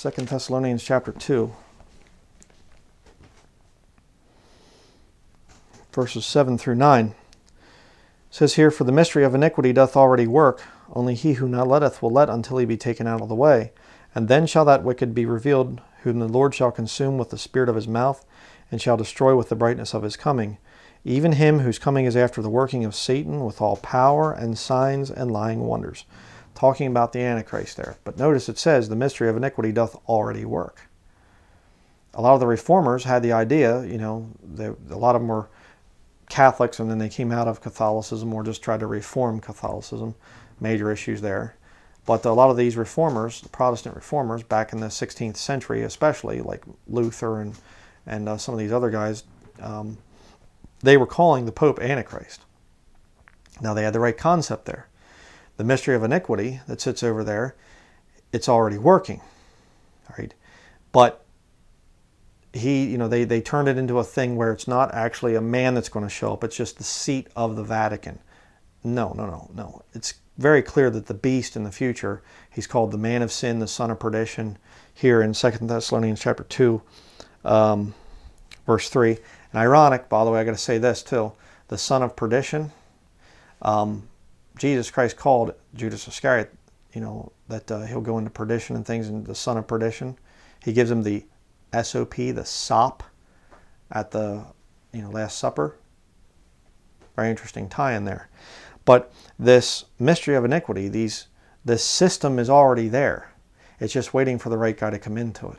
Second Thessalonians chapter 2. Verses 7 through 9. It says here, For the mystery of iniquity doth already work, only he who now letteth will let until he be taken out of the way. And then shall that wicked be revealed, whom the Lord shall consume with the spirit of his mouth, and shall destroy with the brightness of his coming, even him whose coming is after the working of Satan with all power and signs and lying wonders. Talking about the Antichrist there. But notice it says, the mystery of iniquity doth already work. A lot of the reformers had the idea, you know, they, a lot of them were Catholics and then they came out of Catholicism or just tried to reform Catholicism. Major issues there. But a lot of these reformers, the Protestant reformers, back in the 16th century especially, like Luther and, and uh, some of these other guys, um, they were calling the Pope Antichrist. Now they had the right concept there. The mystery of iniquity that sits over there, it's already working. Right? But he, you know, they, they turned it into a thing where it's not actually a man that's going to show up, it's just the seat of the Vatican. No, no, no, no. It's very clear that the beast in the future, he's called the man of sin, the son of perdition, here in Second Thessalonians chapter 2, um, verse 3. And ironic, by the way, I got to say this too the son of perdition. Um, Jesus Christ called Judas Iscariot, you know, that uh, he'll go into perdition and things, and the son of perdition. He gives him the SOP, the SOP, at the you know Last Supper. Very interesting tie in there. But this mystery of iniquity, these this system is already there. It's just waiting for the right guy to come into it.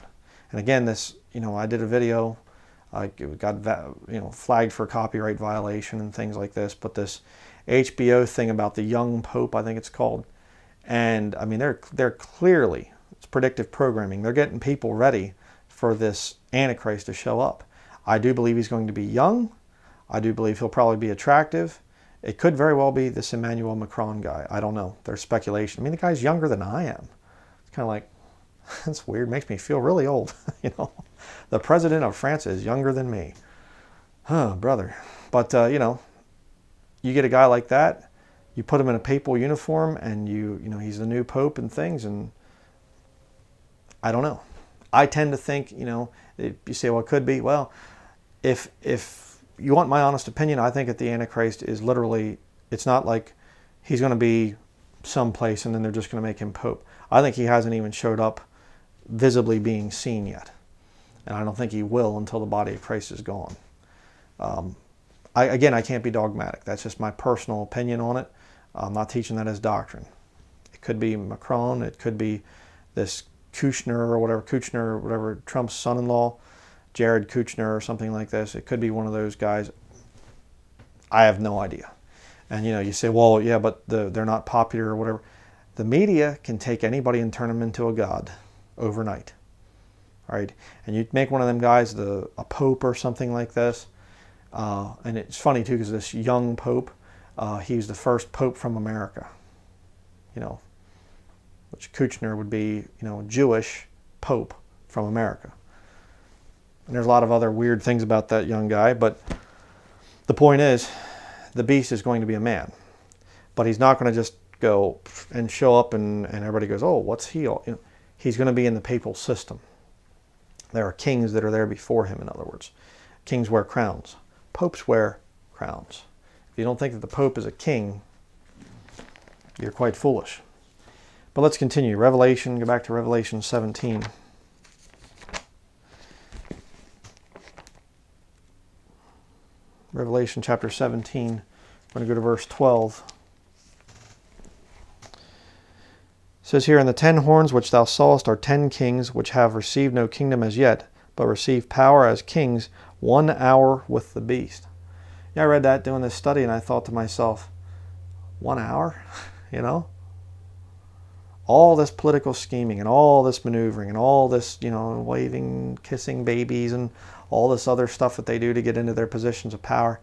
And again, this you know I did a video, I got you know flagged for copyright violation and things like this. But this HBO thing about the young pope, I think it's called, and I mean they're they're clearly it's predictive programming. They're getting people ready for this antichrist to show up. I do believe he's going to be young. I do believe he'll probably be attractive. It could very well be this Emmanuel Macron guy. I don't know. There's speculation. I mean, the guy's younger than I am. It's kind of like, that's weird. Makes me feel really old. you know, the president of France is younger than me. Huh, brother. But, uh, you know, you get a guy like that, you put him in a papal uniform, and you, you know, he's the new pope and things, and I don't know. I tend to think, you know, you say, well, it could be. Well, if if you want my honest opinion, I think that the Antichrist is literally, it's not like he's going to be someplace and then they're just going to make him Pope. I think he hasn't even showed up visibly being seen yet. And I don't think he will until the body of Christ is gone. Um, I, again, I can't be dogmatic. That's just my personal opinion on it. I'm not teaching that as doctrine. It could be Macron. It could be this Kushner or whatever, Kushner whatever, Trump's son-in-law. Jared Kushner or something like this. It could be one of those guys. I have no idea. And you know, you say, well, yeah, but the, they're not popular or whatever. The media can take anybody and turn them into a god overnight. All right, and you make one of them guys the a pope or something like this. Uh, and it's funny too because this young pope, uh, he's the first pope from America. You know, which Kushner would be, you know, Jewish pope from America. And there's a lot of other weird things about that young guy, but the point is, the beast is going to be a man. But he's not going to just go and show up and, and everybody goes, oh, what's he? You know, he's going to be in the papal system. There are kings that are there before him, in other words. Kings wear crowns. Popes wear crowns. If you don't think that the Pope is a king, you're quite foolish. But let's continue. Revelation, go back to Revelation 17. Revelation chapter 17. We're going to go to verse 12. It says here, And the ten horns which thou sawest are ten kings, which have received no kingdom as yet, but receive power as kings one hour with the beast. Yeah, I read that doing this study, and I thought to myself, one hour? you know? All this political scheming and all this maneuvering and all this, you know, waving, kissing babies and all this other stuff that they do to get into their positions of power,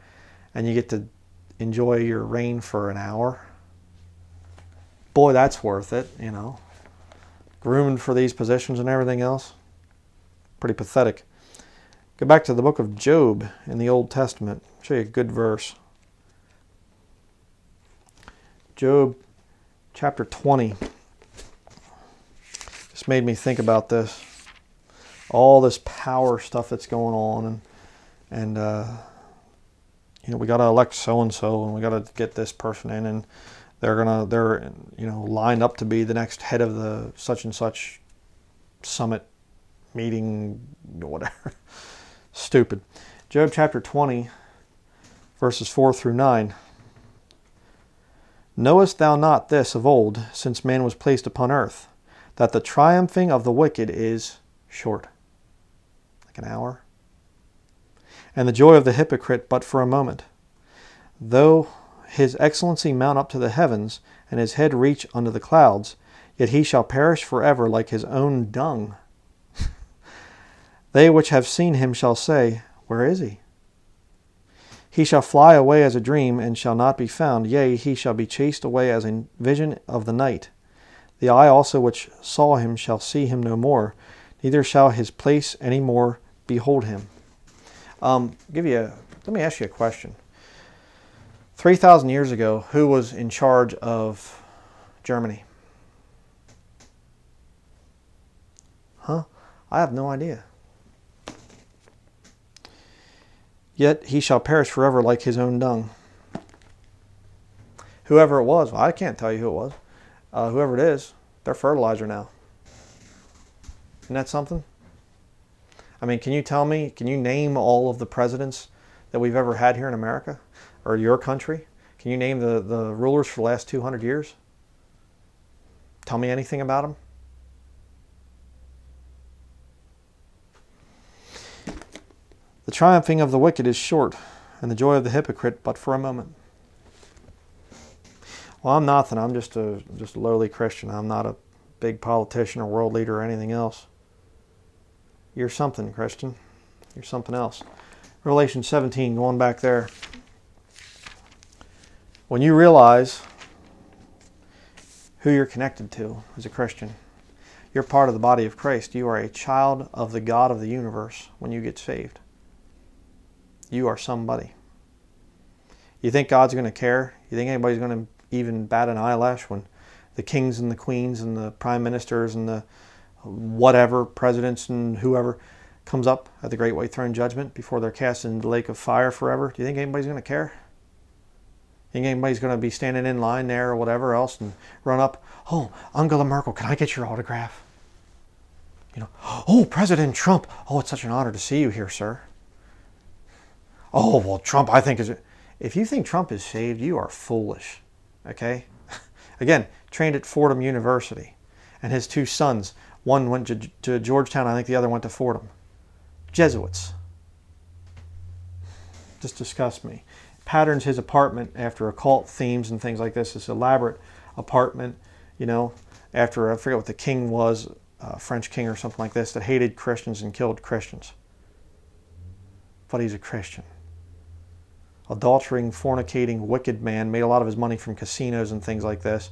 and you get to enjoy your reign for an hour. Boy, that's worth it, you know. Groomed for these positions and everything else. Pretty pathetic. Go back to the book of Job in the Old Testament. I'll show you a good verse. Job chapter 20. Just made me think about this. all this power stuff that's going on, and and uh, you know we got to elect so and so, and we got to get this person in, and they're gonna they're you know lined up to be the next head of the such and such summit meeting, whatever. Stupid. Job chapter 20, verses 4 through 9. Knowest thou not this of old, since man was placed upon earth, that the triumphing of the wicked is short? Like an hour? And the joy of the hypocrite but for a moment. Though his excellency mount up to the heavens, and his head reach unto the clouds, yet he shall perish forever like his own dung. They which have seen him shall say, Where is he? He shall fly away as a dream, and shall not be found. Yea, he shall be chased away as a vision of the night. The eye also which saw him shall see him no more, neither shall his place any more behold him. Um, give you a, let me ask you a question. 3,000 years ago, who was in charge of Germany? Huh? I have no idea. Yet he shall perish forever like his own dung. Whoever it was, well, I can't tell you who it was. Uh, whoever it is, they're fertilizer now. Isn't that something? I mean, can you tell me, can you name all of the presidents that we've ever had here in America? or your country? Can you name the, the rulers for the last 200 years? Tell me anything about them. The triumphing of the wicked is short, and the joy of the hypocrite but for a moment. Well, I'm nothing. I'm just a just a lowly Christian. I'm not a big politician or world leader or anything else. You're something, Christian. You're something else. Revelation 17, going back there. When you realize who you're connected to as a Christian, you're part of the body of Christ. You are a child of the God of the universe when you get saved. You are somebody. You think God's going to care? You think anybody's going to even bat an eyelash when the kings and the queens and the prime ministers and the whatever presidents and whoever comes up at the great white throne judgment before they're cast into the lake of fire forever? Do you think anybody's going to care? think anybody's going to be standing in line there or whatever else and run up, oh, Angela Merkel, can I get your autograph? You know, oh, President Trump, oh, it's such an honor to see you here, sir. Oh, well, Trump, I think is. If you think Trump is saved, you are foolish. Okay? Again, trained at Fordham University. And his two sons, one went to, to Georgetown, I think the other went to Fordham. Jesuits. Just disgust me patterns his apartment after occult themes and things like this. This elaborate apartment, you know, after I forget what the king was, a French king or something like this, that hated Christians and killed Christians. But he's a Christian. Adultering, fornicating, wicked man, made a lot of his money from casinos and things like this.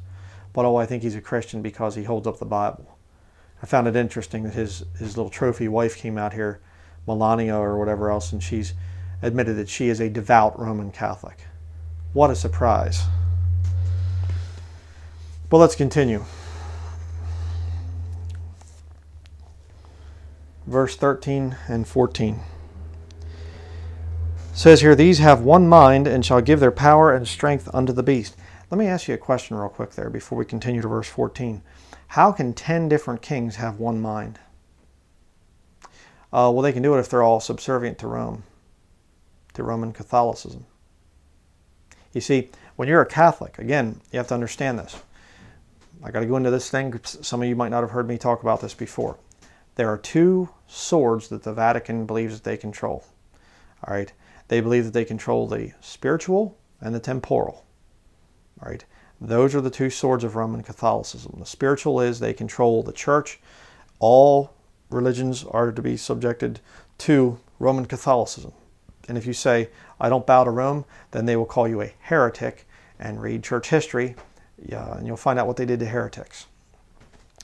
But oh, I think he's a Christian because he holds up the Bible. I found it interesting that his, his little trophy wife came out here, Melania or whatever else, and she's admitted that she is a devout Roman Catholic. What a surprise. But let's continue. Verse 13 and 14 says here, These have one mind and shall give their power and strength unto the beast. Let me ask you a question real quick there before we continue to verse 14. How can 10 different kings have one mind? Uh, well, they can do it if they're all subservient to Rome to Roman Catholicism. You see, when you're a Catholic, again, you have to understand this. I got to go into this thing. Some of you might not have heard me talk about this before. There are two swords that the Vatican believes that they control. All right, they believe that they control the spiritual and the temporal. Right? those are the two swords of Roman Catholicism. The spiritual is they control the church. All religions are to be subjected to Roman Catholicism. And if you say, I don't bow to Rome, then they will call you a heretic and read church history, yeah, and you'll find out what they did to heretics.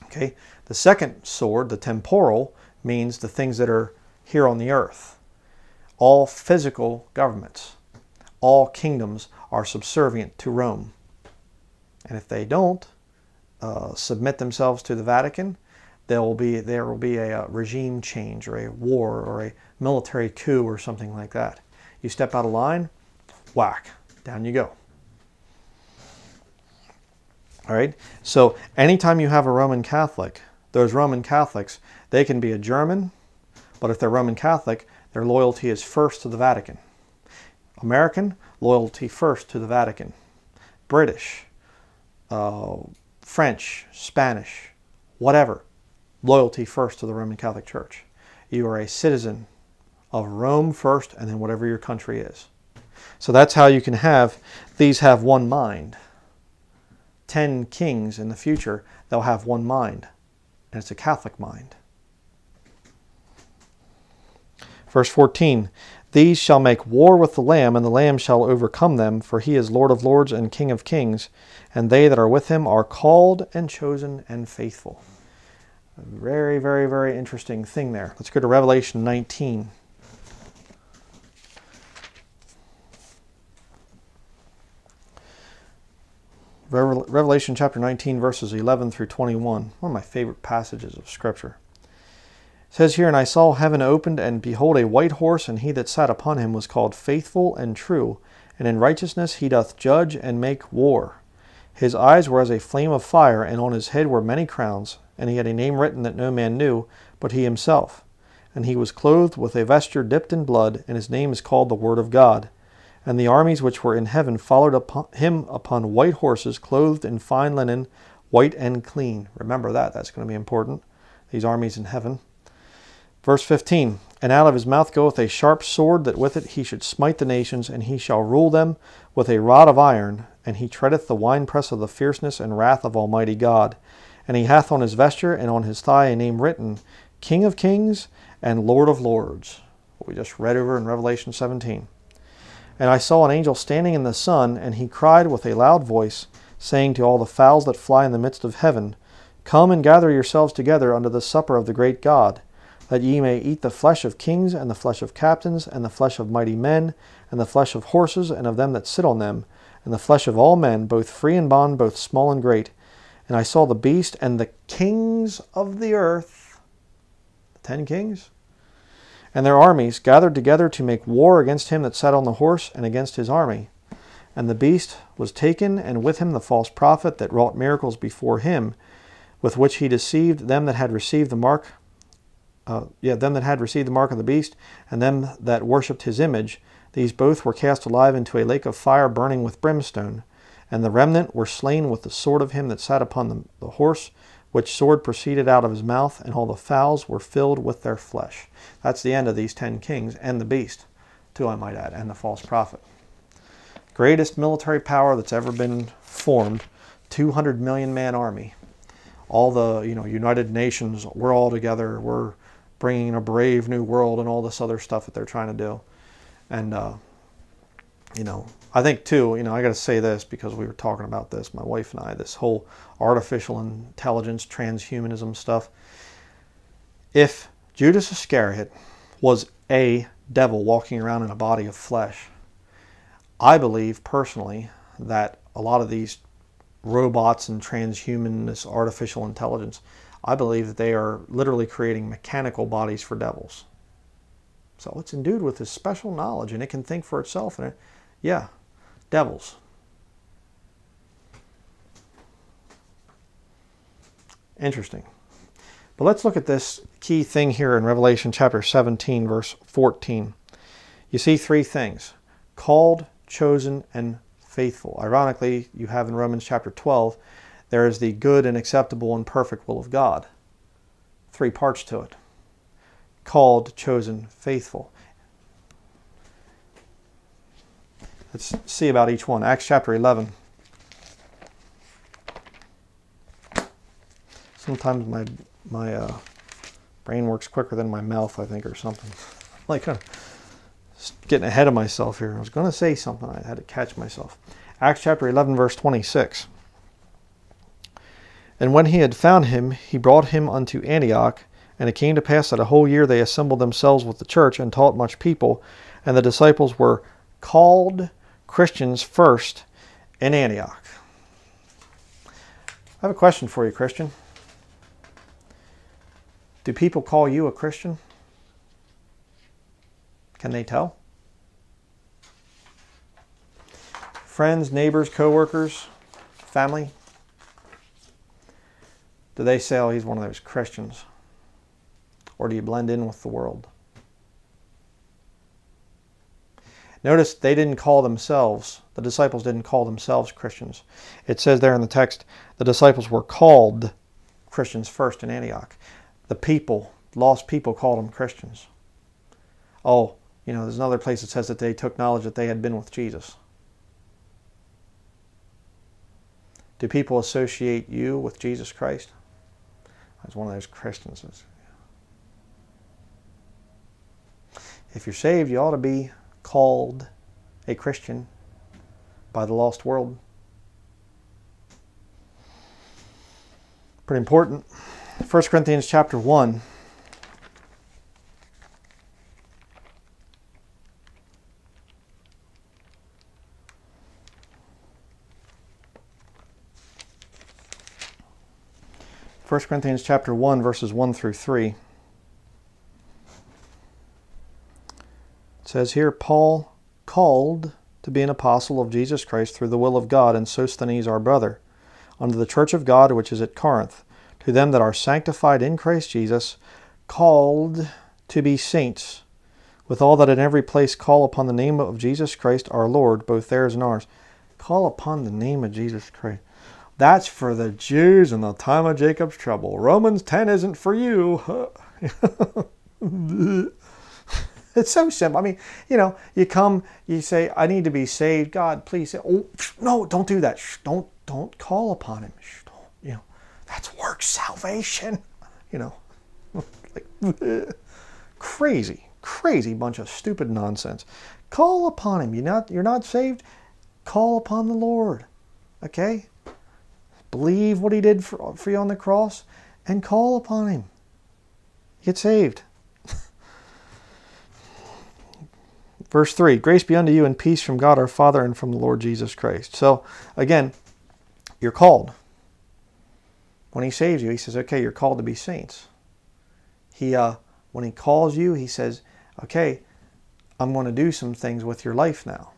Okay, the second sword, the temporal, means the things that are here on the earth. All physical governments, all kingdoms are subservient to Rome. And if they don't uh, submit themselves to the Vatican, there will be there will be a, a regime change or a war or a military coup or something like that. You step out of line, whack, down you go. All right. So anytime you have a Roman Catholic, those Roman Catholics, they can be a German, but if they're Roman Catholic, their loyalty is first to the Vatican. American, loyalty first to the Vatican. British, uh, French, Spanish, whatever, loyalty first to the Roman Catholic Church. You are a citizen of Rome first and then whatever your country is. So that's how you can have these have one mind. Ten kings in the future, they'll have one mind, and it's a Catholic mind. Verse 14 These shall make war with the Lamb, and the Lamb shall overcome them, for he is Lord of lords and King of kings, and they that are with him are called and chosen and faithful. Very, very, very interesting thing there. Let's go to Revelation 19. Revelation chapter 19, verses 11 through 21. One of my favorite passages of Scripture. Says here, And I saw heaven opened, and behold, a white horse, and he that sat upon him was called Faithful and True, and in righteousness he doth judge and make war. His eyes were as a flame of fire, and on his head were many crowns, and he had a name written that no man knew, but he himself. And he was clothed with a vesture dipped in blood, and his name is called the Word of God. And the armies which were in heaven followed upon him upon white horses, clothed in fine linen, white and clean. Remember that, that's going to be important. These armies in heaven. Verse 15 And out of his mouth goeth a sharp sword, that with it he should smite the nations, and he shall rule them with a rod of iron, and he treadeth the winepress of the fierceness and wrath of Almighty God. And he hath on his vesture and on his thigh a name written, King of Kings and Lord of Lords. What we just read over in Revelation 17. And I saw an angel standing in the sun, and he cried with a loud voice, saying to all the fowls that fly in the midst of heaven, Come and gather yourselves together unto the supper of the great God, that ye may eat the flesh of kings, and the flesh of captains, and the flesh of mighty men, and the flesh of horses, and of them that sit on them, and the flesh of all men, both free and bond, both small and great. And I saw the beast and the kings of the earth, the ten kings, and their armies gathered together to make war against him that sat on the horse and against his army. And the beast was taken, and with him the false prophet that wrought miracles before him, with which he deceived them that had received the mark, uh, yeah, them that had received the mark of the beast, and them that worshipped his image. These both were cast alive into a lake of fire burning with brimstone. And the remnant were slain with the sword of him that sat upon the, the horse, which sword proceeded out of his mouth, and all the fowls were filled with their flesh. That's the end of these ten kings and the beast, too, I might add, and the false prophet. Greatest military power that's ever been formed, 200 million man army. All the you know United Nations, we're all together. We're bringing a brave new world and all this other stuff that they're trying to do. And uh, you know, I think too, you know, I got to say this because we were talking about this, my wife and I, this whole artificial intelligence, transhumanism stuff. If Judas Iscariot was a devil walking around in a body of flesh, I believe personally that a lot of these robots and transhuman, this artificial intelligence, I believe that they are literally creating mechanical bodies for devils. So it's endued with this special knowledge and it can think for itself. And it, yeah, devils. Interesting. But let's look at this key thing here in Revelation chapter 17, verse 14. You see three things called, chosen, and faithful. Ironically, you have in Romans chapter 12, there is the good and acceptable and perfect will of God. Three parts to it called, chosen, faithful. Let's see about each one. Acts chapter 11. Sometimes my my uh, brain works quicker than my mouth, I think, or something. like uh, getting ahead of myself here. I was going to say something. I had to catch myself. Acts chapter 11, verse 26. And when he had found him, he brought him unto Antioch. And it came to pass that a whole year they assembled themselves with the church and taught much people. And the disciples were called Christians first in Antioch. I have a question for you, Christian. Do people call you a Christian? Can they tell? Friends, neighbors, coworkers, family? Do they say, oh, he's one of those Christians? Or do you blend in with the world? Notice they didn't call themselves, the disciples didn't call themselves Christians. It says there in the text, the disciples were called Christians first in Antioch. The people, lost people, called them Christians. Oh, you know, there's another place that says that they took knowledge that they had been with Jesus. Do people associate you with Jesus Christ? As one of those Christians. If you're saved, you ought to be called a Christian by the lost world. Pretty important. 1 Corinthians chapter 1. First Corinthians chapter 1 verses 1 through 3. says here, Paul called to be an apostle of Jesus Christ through the will of God, and Sosthenes our brother, unto the church of God which is at Corinth, to them that are sanctified in Christ Jesus, called to be saints, with all that in every place call upon the name of Jesus Christ our Lord, both theirs and ours. Call upon the name of Jesus Christ. That's for the Jews in the time of Jacob's trouble. Romans 10 isn't for you. It's so simple. I mean, you know, you come, you say, "I need to be saved." God, please. Oh, no, don't do that. Don't don't call upon Him. You know, that's work salvation. You know, like crazy, crazy bunch of stupid nonsense. Call upon Him. You're not you're not saved. Call upon the Lord. Okay. Believe what He did for, for you on the cross, and call upon Him. Get saved. Verse 3 Grace be unto you and peace from God our Father and from the Lord Jesus Christ. So, again, you're called. When He saves you, He says, okay, you're called to be saints. He, uh, when He calls you, He says, okay, I'm going to do some things with your life now.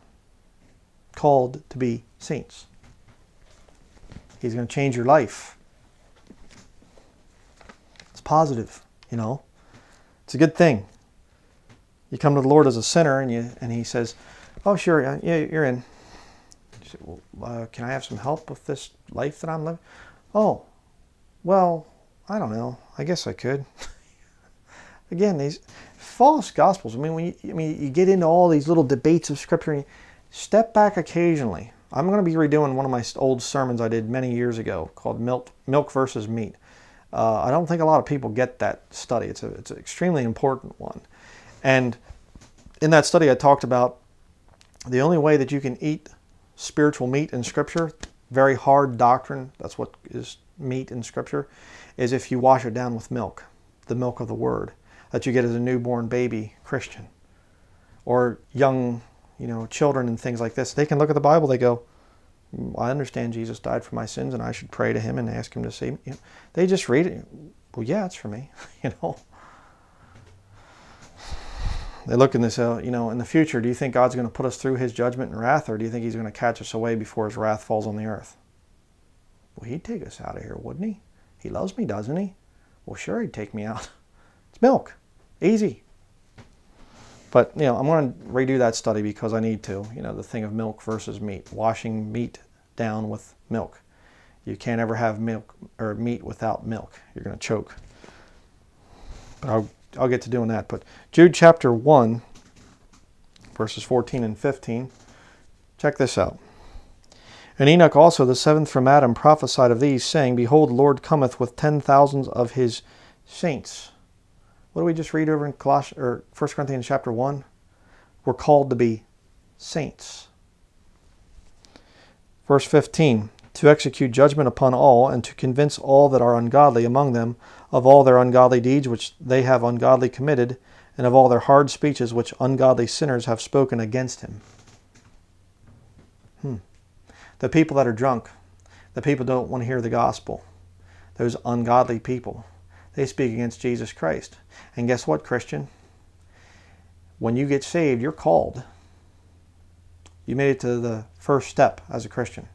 Called to be saints. He's going to change your life. It's positive, you know. It's a good thing you come to the Lord as a sinner, and you and He says, "Oh, sure, yeah, you're in." You say, well, uh, can I have some help with this life that I'm living? Oh, well, I don't know. I guess I could. Again, these false gospels. I mean, when you, I mean, you get into all these little debates of Scripture, and you step back occasionally. I'm going to be redoing one of my old sermons I did many years ago called "Milk, Milk versus Meat." Uh, I don't think a lot of people get that study. It's a, it's an extremely important one. And in that study, I talked about the only way that you can eat spiritual meat in Scripture, very hard doctrine, that's what is meat in Scripture, is if you wash it down with milk, the milk of the Word, that you get as a newborn baby Christian. Or young, you know, children and things like this. They can look at the Bible, they go, mm, I understand Jesus died for my sins and I should pray to him and ask him to save me. You know, they just read it. Well, yeah, it's for me, you know they look and they say, you know, in the future, do you think God's going to put us through his judgment and wrath, or do you think he's going to catch us away before his wrath falls on the earth? Well, he'd take us out of here, wouldn't he? He loves me, doesn't he? Well, sure, he'd take me out. It's milk. Easy. But, you know, I'm going to redo that study because I need to. You know, the thing of milk versus meat. Washing meat down with milk. You can't ever have milk or meat without milk. You're going to choke. But I'll I'll get to doing that. But Jude chapter 1, verses 14 and 15. Check this out. And Enoch also, the seventh from Adam, prophesied of these, saying, Behold, Lord cometh with ten thousands of his saints. What do we just read over in Colossians, or 1 Corinthians chapter 1? We're called to be saints. Verse 15 to execute judgment upon all, and to convince all that are ungodly among them of all their ungodly deeds which they have ungodly committed, and of all their hard speeches which ungodly sinners have spoken against him. Hmm. The people that are drunk, the people don't want to hear the gospel, those ungodly people, They speak against Jesus Christ. And guess what, Christian? When you get saved, you're called. You made it to the first step as a Christian.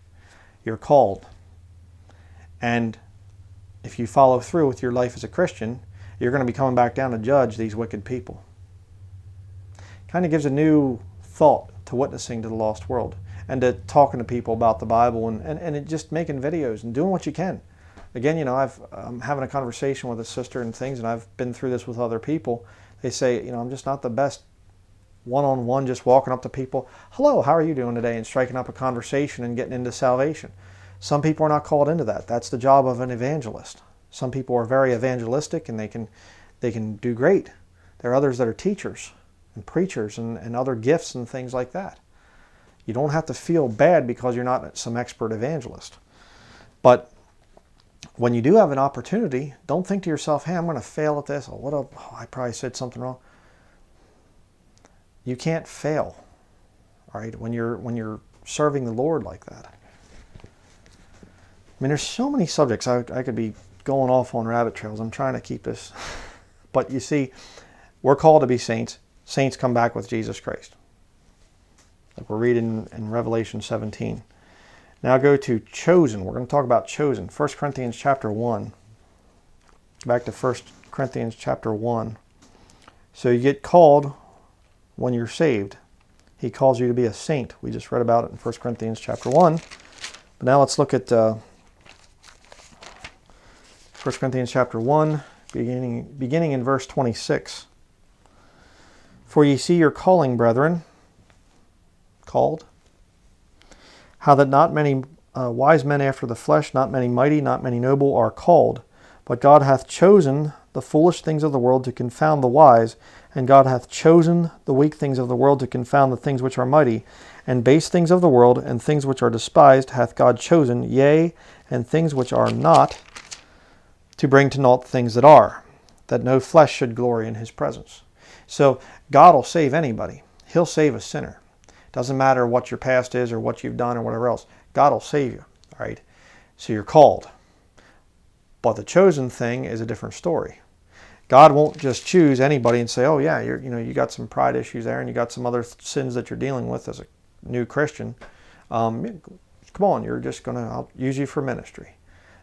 You're called. And if you follow through with your life as a Christian, you're going to be coming back down to judge these wicked people. Kind of gives a new thought to witnessing to the lost world and to talking to people about the Bible and, and, and just making videos and doing what you can. Again, you know, I've, I'm having a conversation with a sister and things, and I've been through this with other people. They say, you know, I'm just not the best one on one, just walking up to people, hello, how are you doing today? And striking up a conversation and getting into salvation. Some people are not called into that. That's the job of an evangelist. Some people are very evangelistic and they can, they can do great. There are others that are teachers and preachers and, and other gifts and things like that. You don't have to feel bad because you're not some expert evangelist. But when you do have an opportunity, don't think to yourself, hey, I'm going to fail at this. What a, oh, I probably said something wrong. You can't fail, right? When you're when you're serving the Lord like that. I mean, there's so many subjects I, I could be going off on rabbit trails. I'm trying to keep this, but you see, we're called to be saints. Saints come back with Jesus Christ, like we're reading in Revelation 17. Now go to chosen. We're going to talk about chosen. 1 Corinthians chapter 1. Back to 1 Corinthians chapter 1. So you get called when you're saved. He calls you to be a saint. We just read about it in 1 Corinthians chapter 1. But now let's look at uh, 1 Corinthians chapter 1, beginning, beginning in verse 26. For ye see your calling, brethren, called, how that not many uh, wise men after the flesh, not many mighty, not many noble are called, but God hath chosen the foolish things of the world to confound the wise, and God hath chosen the weak things of the world to confound the things which are mighty, and base things of the world, and things which are despised hath God chosen, yea, and things which are not, to bring to naught things that are, that no flesh should glory in his presence. So God will save anybody. He'll save a sinner. Doesn't matter what your past is or what you've done or whatever else. God will save you. All right. So you're called. But the chosen thing is a different story. God won't just choose anybody and say, "Oh yeah, you're you know you got some pride issues there, and you got some other sins that you're dealing with as a new Christian. Um, come on, you're just gonna I'll use you for ministry."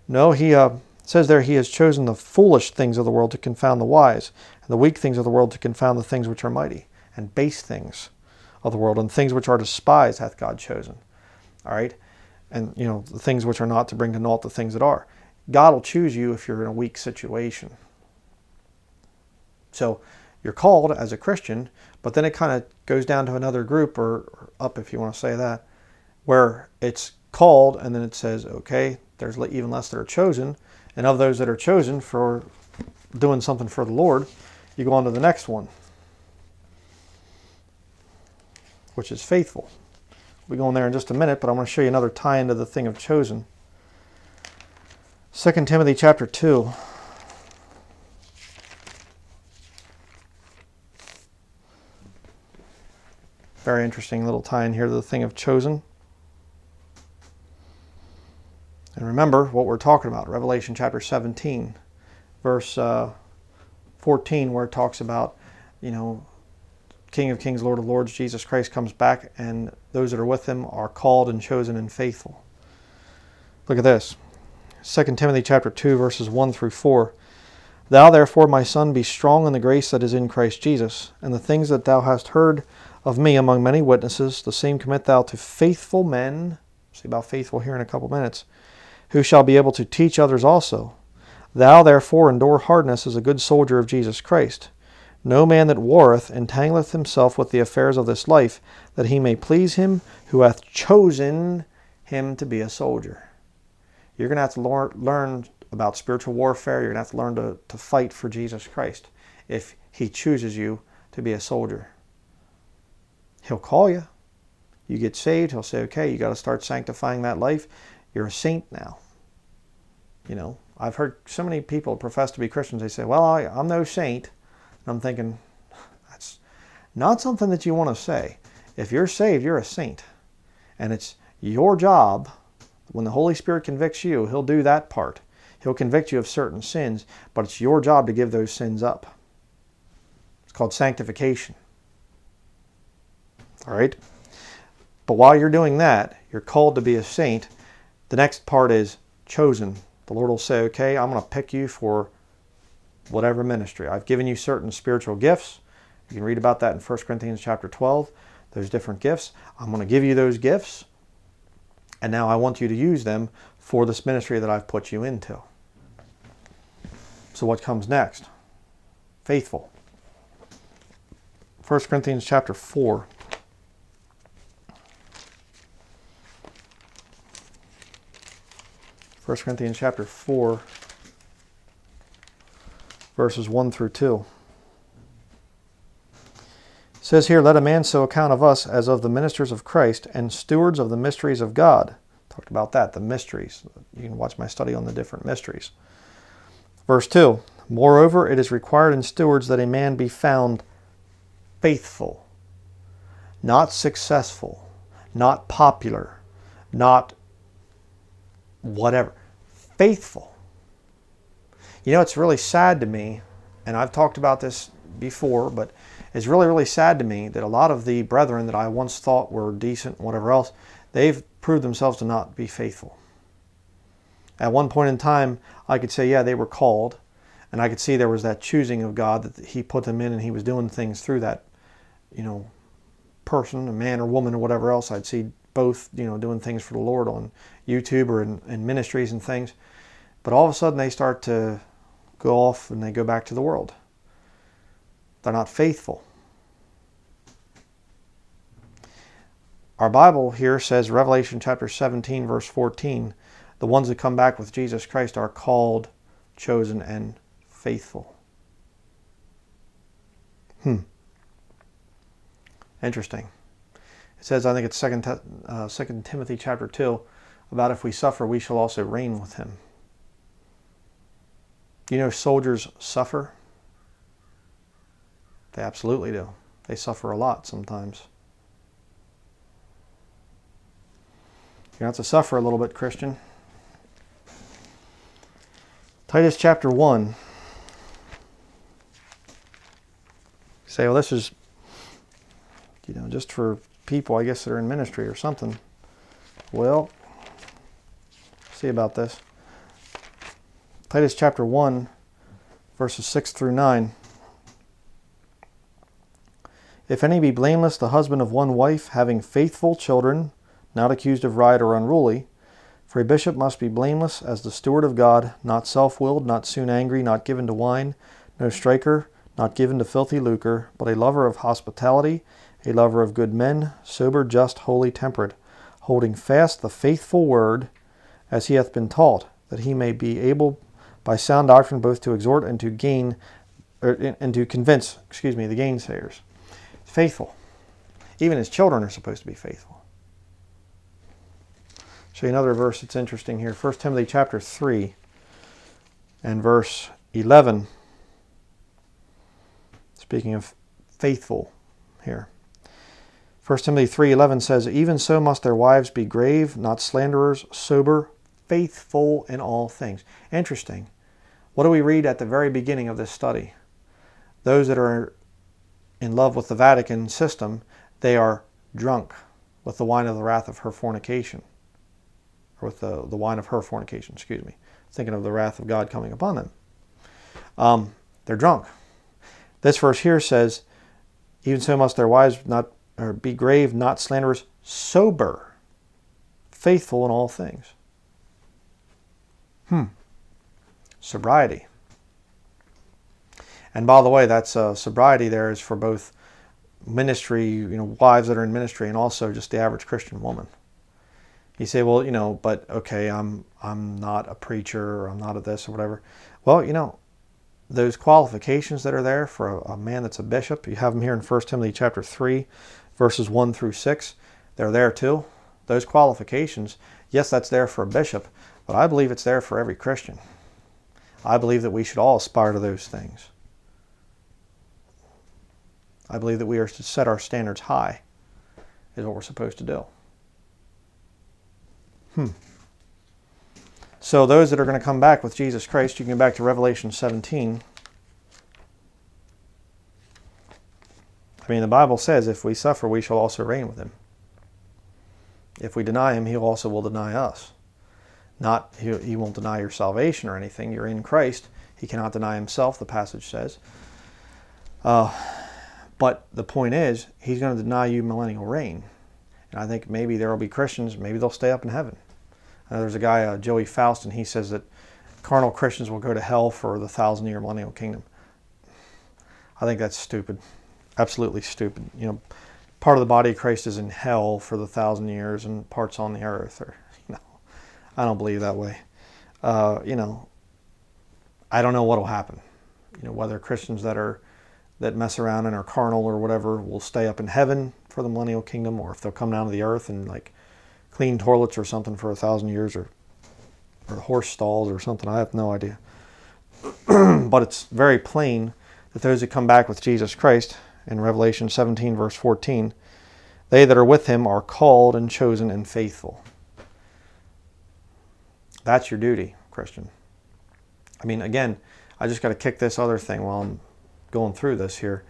No, He uh, says there He has chosen the foolish things of the world to confound the wise, and the weak things of the world to confound the things which are mighty, and base things of the world, and things which are despised hath God chosen. All right, and you know the things which are not to bring to naught the things that are. God will choose you if you're in a weak situation. So you're called as a Christian, but then it kind of goes down to another group or, or, up, if you want to say that, where it's called and then it says, okay, there's even less that are chosen. And of those that are chosen for doing something for the Lord, you go on to the next one, which is faithful. We'll go in there in just a minute, but I want to show you another tie into the thing of chosen. 2 Timothy chapter 2. Very interesting little tie in here to the thing of chosen. And remember what we're talking about Revelation chapter 17, verse uh, 14, where it talks about, you know, King of Kings, Lord of Lords, Jesus Christ comes back, and those that are with him are called and chosen and faithful. Look at this 2 Timothy chapter 2, verses 1 through 4. Thou therefore, my son, be strong in the grace that is in Christ Jesus, and the things that thou hast heard of me among many witnesses, the same commit thou to faithful men. See about faithful here in a couple minutes, who shall be able to teach others also. Thou therefore endure hardness as a good soldier of Jesus Christ. No man that warreth entangleth himself with the affairs of this life, that he may please him who hath chosen him to be a soldier. You're going to have to learn about spiritual warfare. You're going to have to learn to, to fight for Jesus Christ if he chooses you to be a soldier. He'll call you. You get saved, he'll say, okay, you got to start sanctifying that life. You're a saint now. You know, I've heard so many people profess to be Christians. They say, well, I, I'm no saint. I'm thinking, that's not something that you want to say. If you're saved, you're a saint. And it's your job, when the Holy Spirit convicts you, he'll do that part. He'll convict you of certain sins, but it's your job to give those sins up. It's called sanctification. All right? But while you're doing that, you're called to be a saint. The next part is chosen. The Lord will say, okay, I'm going to pick you for whatever ministry. I've given you certain spiritual gifts. You can read about that in 1 Corinthians chapter 12. Those different gifts. I'm going to give you those gifts. And now I want you to use them for this ministry that I've put you into. So what comes next? Faithful. 1 Corinthians chapter 4. First Corinthians chapter 4 verses 1 through 2. It says here, Let a man so account of us as of the ministers of Christ and stewards of the mysteries of God. Talked about that, the mysteries. You can watch my study on the different mysteries. Verse 2 Moreover, it is required in stewards that a man be found faithful, not successful, not popular, not whatever. Faithful. You know, it's really sad to me, and I've talked about this before, but it's really, really sad to me that a lot of the brethren that I once thought were decent whatever else, they've proved themselves to not be faithful. At one point in time, I could say, yeah, they were called, and I could see there was that choosing of God that He put them in, and He was doing things through that, you know, person, a man or woman or whatever else. I'd see both, you know, doing things for the Lord on YouTube or in, in ministries and things. But all of a sudden, they start to go off and they go back to the world. They're not faithful. Our Bible here says, Revelation chapter 17, verse 14, the ones that come back with Jesus Christ are called, chosen, and faithful. Hmm. Interesting. It says, I think it's 2, uh, 2 Timothy chapter 2, about if we suffer, we shall also reign with him. You know, soldiers suffer. They absolutely do. They suffer a lot sometimes. You have to suffer a little bit, Christian. Titus chapter 1. You say, well, this is, you know, just for people, I guess, that are in ministry or something. Well, see about this. Titus chapter 1, verses 6 through 9. If any be blameless, the husband of one wife, having faithful children, not accused of riot or unruly, for a bishop must be blameless as the steward of God, not self willed, not soon angry, not given to wine, no striker, not given to filthy lucre, but a lover of hospitality, a lover of good men, sober, just, holy, temperate, holding fast the faithful word as he hath been taught, that he may be able by sound doctrine both to exhort and to gain er, or, and to convince, excuse me, the gainsayers. Faithful. Even his children are supposed to be faithful. Show you another verse that's interesting here. 1 Timothy chapter 3 and verse 11. Speaking of faithful here. 1 Timothy 3:11 says, "Even so must their wives be grave, not slanderers, sober, faithful in all things." Interesting. What do we read at the very beginning of this study? Those that are in love with the Vatican system, they are drunk with the wine of the wrath of her fornication. Or with the, the wine of her fornication, excuse me. Thinking of the wrath of God coming upon them. Um, they're drunk. This verse here says, Even so must their wives not or be grave, not slanderers, sober, faithful in all things. Hmm sobriety. And by the way, that's uh, sobriety there is for both ministry, you know, wives that are in ministry and also just the average Christian woman. You say, well, you know, but okay, I'm I'm not a preacher or I'm not a this or whatever. Well, you know, those qualifications that are there for a, a man that's a bishop, you have them here in 1 Timothy chapter 3, verses 1 through 6. They're there too. Those qualifications, yes, that's there for a bishop, but I believe it's there for every Christian. I believe that we should all aspire to those things. I believe that we are to set our standards high, is what we're supposed to do. Hmm. So those that are going to come back with Jesus Christ, you can go back to Revelation 17. I mean, the Bible says, if we suffer, we shall also reign with him. If we deny him, he also will deny us. Not, he, won't deny your salvation or anything. You're in Christ. He cannot deny himself, the passage says. Uh, but the point is, he's going to deny you millennial reign. And I think maybe there will be Christians, maybe they'll stay up in heaven. Uh, there's a guy, uh, Joey Faust, and he says that carnal Christians will go to hell for the thousand year millennial kingdom. I think that's stupid. Absolutely stupid. You know, part of the body of Christ is in hell for the thousand years and parts on the earth. Know, I don't believe that way. Uh, you know, I don't know what will happen. You know, whether Christians that are that mess around and are carnal or whatever will stay up in heaven for the millennial kingdom, or if they'll come down to the earth and like clean toilets or something for a thousand years, or or horse stalls or something. I have no idea. but it's very plain that those who come back with Jesus Christ in Revelation 17, verse 14, they that are with him are called and chosen and faithful. That's your duty, Christian. I mean, again, I just got to kick this other thing while I'm going through this here.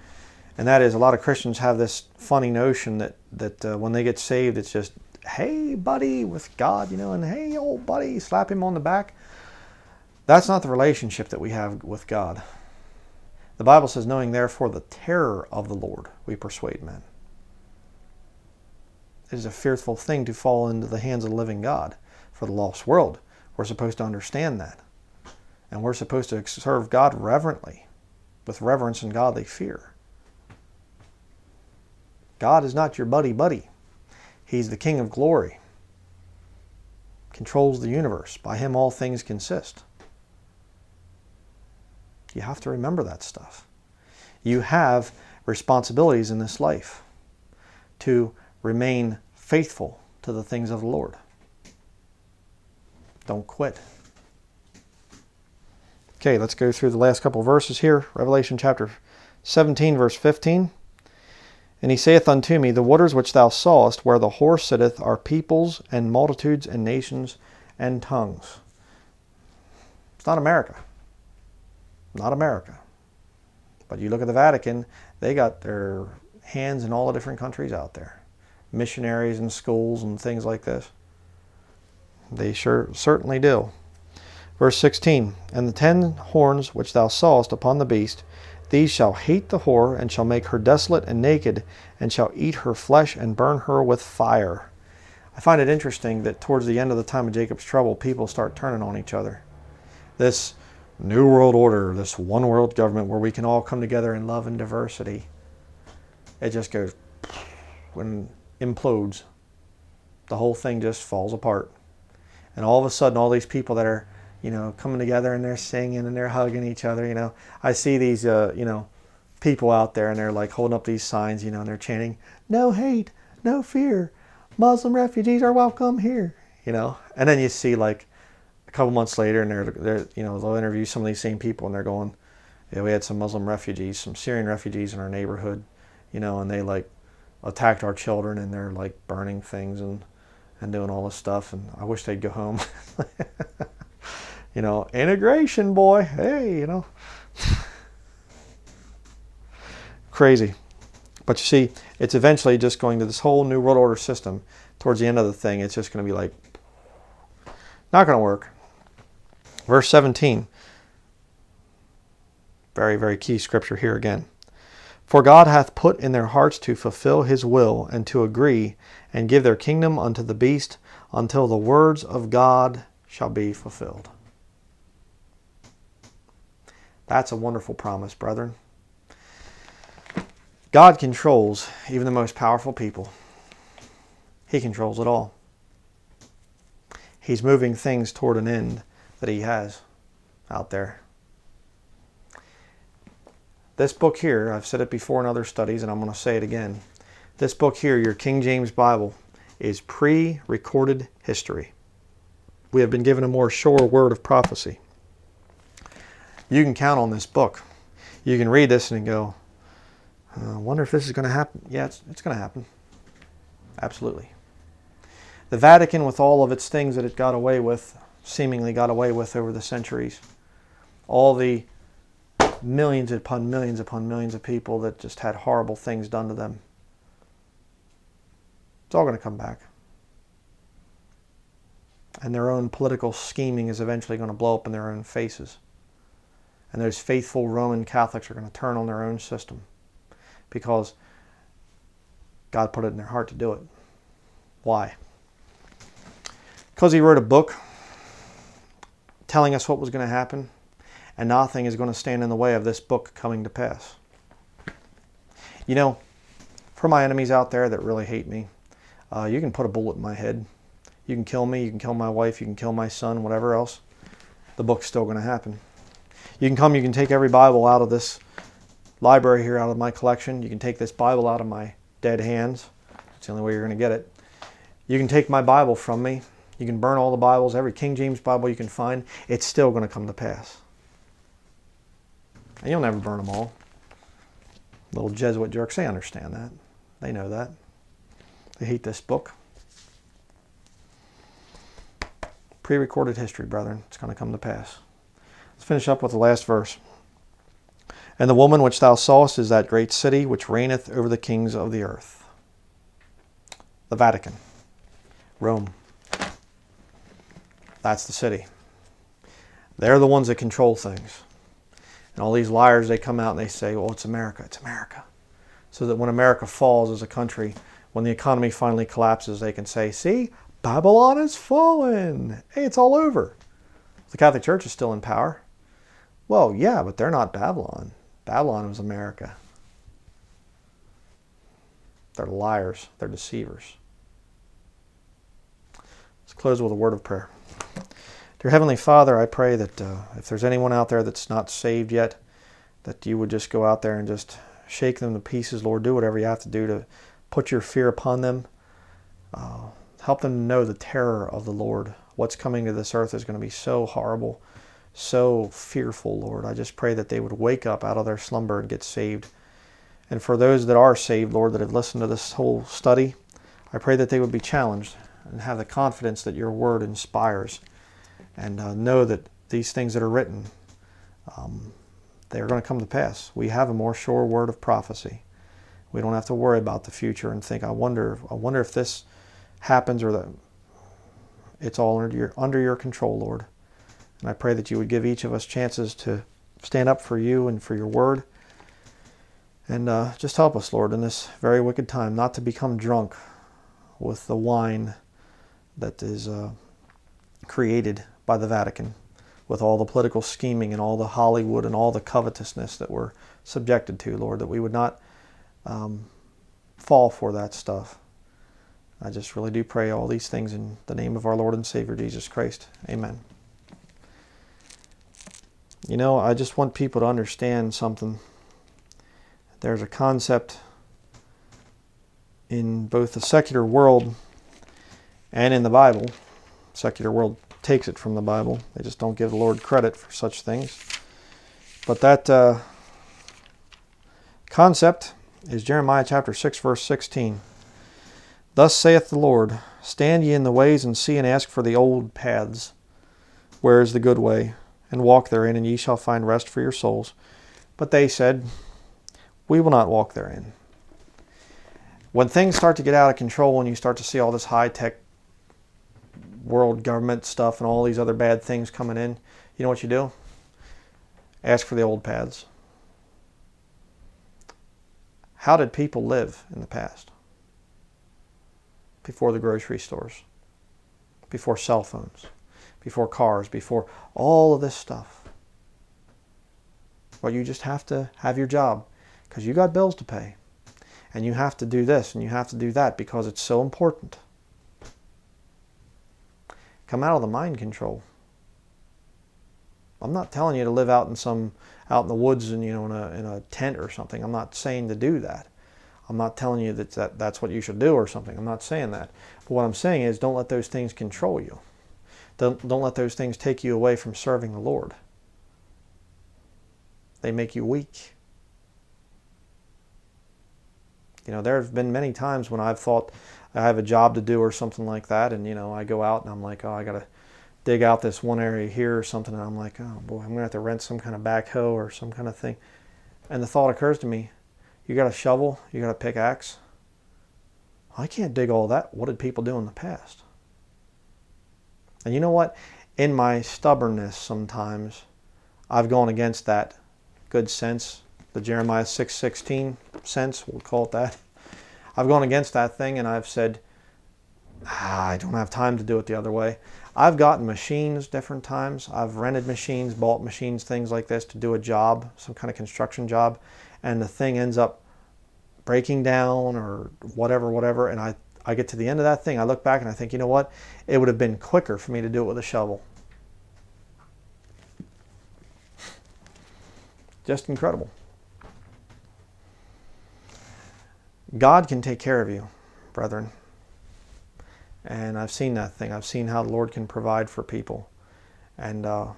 And that is a lot of Christians have this funny notion that, that uh, when they get saved, it's just, hey, buddy, with God, you know, and hey, old buddy, slap him on the back. That's not the relationship that we have with God. The Bible says, knowing therefore the terror of the Lord, we persuade men. It is a fearful thing to fall into the hands of the living God for the lost world. We're supposed to understand that. And we're supposed to serve God reverently, with reverence and godly fear. God is not your buddy buddy. He's the King of glory, controls the universe. By him all things consist. You have to remember that stuff. You have responsibilities in this life to remain faithful to the things of the Lord. Don't quit. Okay, let's go through the last couple verses here. Revelation chapter 17, verse 15. And he saith unto me, The waters which thou sawest, where the horse sitteth, are peoples and multitudes and nations and tongues. It's not America. Not America. But you look at the Vatican, they got their hands in all the different countries out there. Missionaries and schools and things like this. They sure certainly do. Verse 16 And the ten horns which thou sawest upon the beast, these shall hate the whore, and shall make her desolate and naked, and shall eat her flesh and burn her with fire. I find it interesting that towards the end of the time of Jacob's trouble, people start turning on each other. This new world order, this one world government where we can all come together in love and diversity, it just goes when implodes. The whole thing just falls apart. And all of a sudden, all these people that are you know, coming together and they're singing and they're hugging each other. You know, I see these, uh, you know, people out there and they're like holding up these signs, you know, and they're chanting, "No hate, no fear, Muslim refugees are welcome here." You know, and then you see like a couple months later, and they're, they're, you know, they'll interview some of these same people, and they're going, "Yeah, we had some Muslim refugees, some Syrian refugees in our neighborhood, you know, and they like attacked our children, and they're like burning things and." And doing all this stuff and I wish they'd go home. you know, integration, boy. Hey, you know. Crazy. But you see, it's eventually just going to this whole new world order system. Towards the end of the thing, it's just going to be like, not going to work. Verse 17. Very, very key scripture here again. For God hath put in their hearts to fulfill his will and to agree and give their kingdom unto the beast until the words of God shall be fulfilled. That's a wonderful promise, brethren. God controls even the most powerful people. He controls it all. He's moving things toward an end that he has out there. This book here, I've said it before in other studies, and I'm going to say it again. This book here, your King James Bible, is pre recorded history. We have been given a more sure word of prophecy you can count on this book. You can read this and go, I wonder if this is going to happen. Yeah, it's, it's going to happen. Absolutely. The Vatican, with all of its things that it got away with, seemingly got away with over the centuries. All the millions upon millions upon millions of people that just had horrible things done to them. It's all going to come back. And their own political scheming is eventually going to blow up in their own faces. And those faithful Roman Catholics are going to turn on their own system because God put it in their heart to do it. Why? Because he wrote a book telling us what was going to happen, and nothing is going to stand in the way of this book coming to pass. You know, for my enemies out there that really hate me, uh, you can put a bullet in my head. You can kill me, you can kill my wife, you can kill my son, whatever else. The book's still going to happen. You can come, you can take every Bible out of this library here, out of my collection. You can take this Bible out of my dead hands. It's the only way you're going to get it. You can take my Bible from me. You can burn all the Bibles, every King James Bible you can find. It's still going to come to pass. And you'll never burn them all. Little Jesuit jerks, they understand that. They know that. They hate this book. Pre recorded history, brethren. It's going to come to pass. Let's finish up with the last verse. And the woman which thou sawest is that great city which reigneth over the kings of the earth. The Vatican, Rome. That's the city. They're the ones that control things. And all these liars, they come out and they say, well, it's America, it's America. So that when America falls as a country, when the economy finally collapses, they can say, see, Babylon has fallen. Hey, it's all over. The Catholic Church is still in power. Well, yeah, but they're not Babylon. Babylon was America. They're liars, they're deceivers. Let's close with a word of prayer. Dear Heavenly Father, I pray that uh, if there's anyone out there that's not saved yet, that you would just go out there and just shake them to pieces, Lord. Do whatever you have to do to put your fear upon them. Uh, help them to know the terror of the Lord. What's coming to this earth is going to be so horrible so fearful, Lord. I just pray that they would wake up out of their slumber and get saved. And for those that are saved, Lord, that have listened to this whole study, I pray that they would be challenged and have the confidence that your word inspires and uh, know that these things that are written, um, they are going to come to pass. We have a more sure word of prophecy. We don't have to worry about the future and think, I wonder, I wonder if this happens or that it's all under your, under your control, Lord. And I pray that you would give each of us chances to stand up for you and for your word. And uh, just help us, Lord, in this very wicked time, not to become drunk with the wine that is uh, created by the Vatican, with all the political scheming and all the Hollywood and all the covetousness that we're subjected to, Lord, that we would not um, fall for that stuff. I just really do pray all these things in the name of our Lord and Savior Jesus Christ. Amen. You know, I just want people to understand something. There's a concept in both the secular world and in the Bible. Secular world takes it from the Bible. They just don't give the Lord credit for such things. But that uh, concept is Jeremiah chapter 6, verse 16. Thus saith the Lord, Stand ye in the ways and see and ask for the old paths. Where is the good way? and walk therein, and ye shall find rest for your souls. But they said, We will not walk therein. When things start to get out of control and you start to see all this high tech world government stuff and all these other bad things coming in, you know what you do? Ask for the old paths. How did people live in the past? Before the grocery stores, before cell phones before cars, before all of this stuff. Well, you just have to have your job because you got bills to pay. And you have to do this and you have to do that because it's so important. Come out of the mind control. I'm not telling you to live out in some out in the woods and you know in a in a tent or something. I'm not saying to do that. I'm not telling you that, that that's what you should do or something. I'm not saying that. But what I'm saying is don't let those things control you. Don't, don't let those things take you away from serving the Lord. They make you weak. You know, there have been many times when I've thought I have a job to do or something like that, and, you know, I go out and I'm like, oh, I got to dig out this one area here or something, and I'm like, oh boy, I'm gonna have to rent some kind of backhoe or some kind of thing. And the thought occurs to me, you got a shovel, you got a pickaxe. I can't dig all that. What did people do in the past? And you know what? In my stubbornness, sometimes I've gone against that good sense, the Jeremiah 6:16 sense, we'll call it that. I've gone against that thing and I've said, ah, I don't have time to do it the other way. I've gotten machines different times. I've rented machines, bought machines, things like this to do a job, some kind of construction job, and the thing ends up breaking down or whatever, whatever, and I, I get to the end of that thing, I look back and I think, you know what? It would have been quicker for me to do it with a shovel. Just incredible. God can take care of you, brethren. And I've seen that thing. I've seen how the Lord can provide for people. And uh,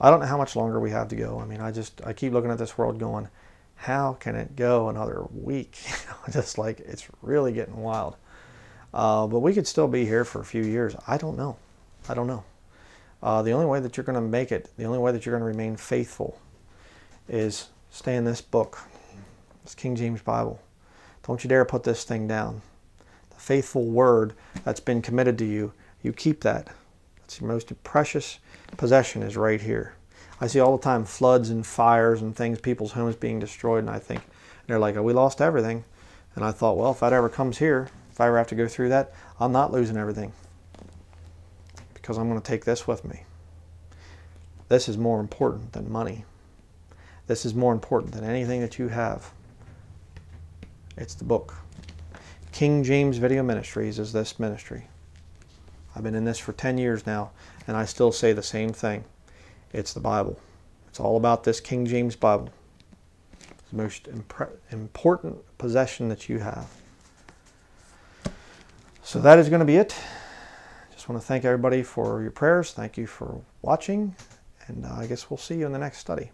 I don't know how much longer we have to go. I mean, I just, I keep looking at this world going, how can it go another week? just like it's really getting wild. Uh, but we could still be here for a few years. I don't know. I don't know. Uh, the only way that you're going to make it, the only way that you're going to remain faithful, is stay in this book, this King James Bible. Don't you dare put this thing down. The faithful word that's been committed to you, you keep that. That's your most precious possession is right here. I see all the time floods and fires and things, people's homes being destroyed, and I think, they're like, oh, we lost everything. And I thought, well, if that ever comes here, if I ever have to go through that, I'm not losing everything because I'm going to take this with me. This is more important than money. This is more important than anything that you have. It's the book. King James Video Ministries is this ministry. I've been in this for 10 years now, and I still say the same thing. It's the Bible. It's all about this King James Bible. It's the most important possession that you have. So that is going to be it. Just want to thank everybody for your prayers. Thank you for watching. And uh, I guess we'll see you in the next study.